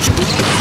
Shoot!